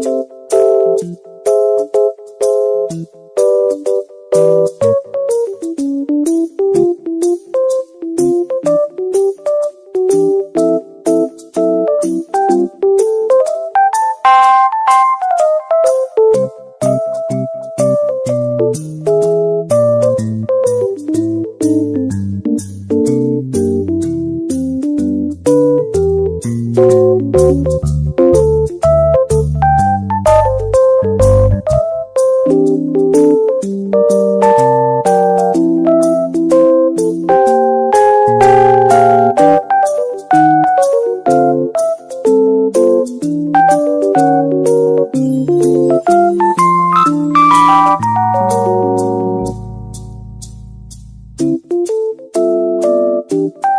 Thank you. Música